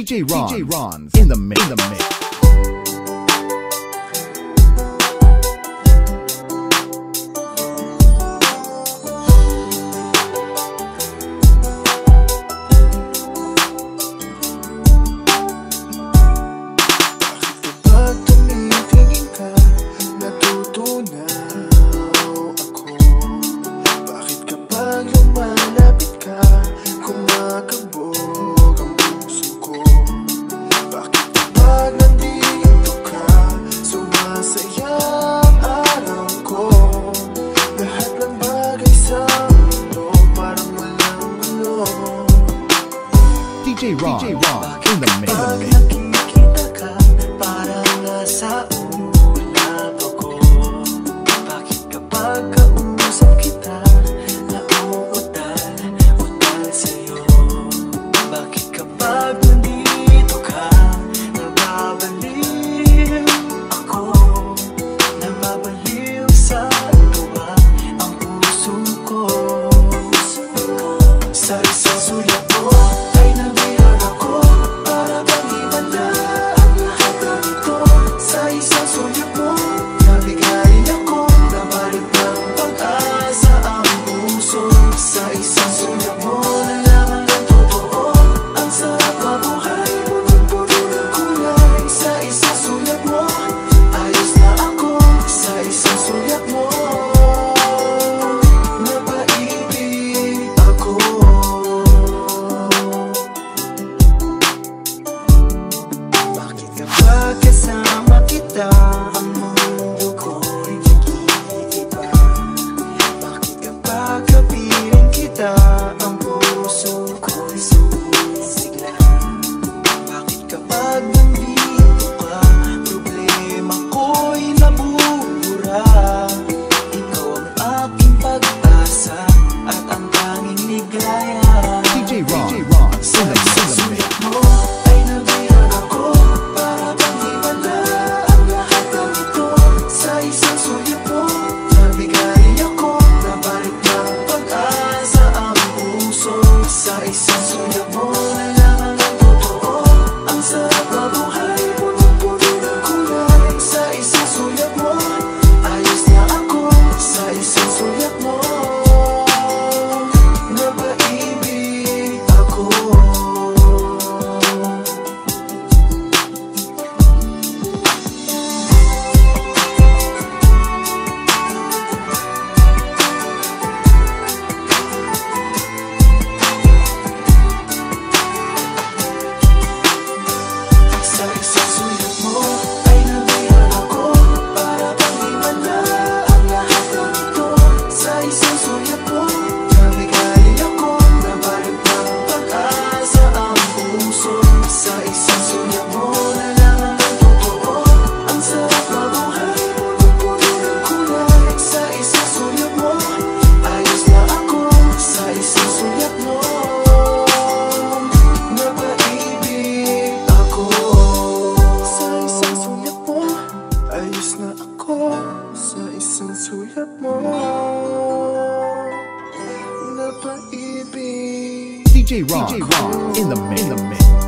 TJ Ron, TJ Ron's in the mix. In the mix. DJ Ron, DJ Ron in the mix. Pag nakikita ka, parang nasa kita ang mundo ko'y nag-iiba. Bakit kapag kapiling kita? Sai, sai, sonha, amor. DJ Ron, DJ Rock in the mix. In the mix.